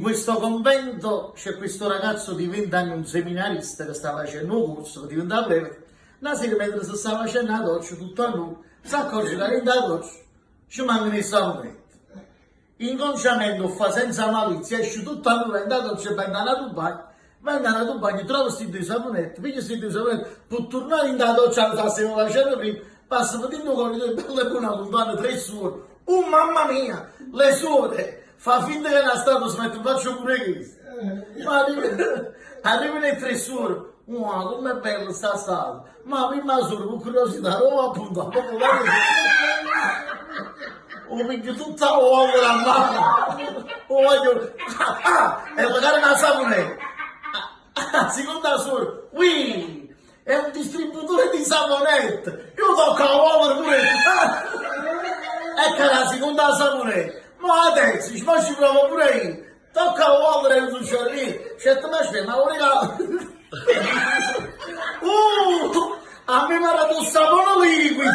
In questo convento c'è questo ragazzo di 20 anni, un seminarista che sta facendo un corso, diventa breve. Una sera mentre si sta facendo la doccia, tutto a lui, si accorge che la doccia ci mancano i saponetti. Inconsciamente lo fa senza malizia, esce tutto a lui, la doccia, va andare a bagno, va andare a bagno, trova questi due saponetti, piglia questi due saponetti, può tornare in doccia, la stiamo facendo prima, passa per dentro con le belle buone lontane, tre suore, oh mamma mia, le suore, fa finta che non è stato, smetto, faccio pure questo. Ma arriva- arrivano le tre suore, wow, com'è bello sta stato, ma prima suore, con curiosità, non appunto, guarda o piglio tutta la uovo la mano, o voglio, ah, ah, e magari una saponetta. Ah, seconda suore, oui, è un distributore di saponette, io tocco la uovo pure, ah, ecco la seconda saponetta, ma adesso, ma ci provo pure io, tocca la uovo e non c'è lì, certo ma c'è, ma ora Uh, a me mi ha dato un sapone liquido.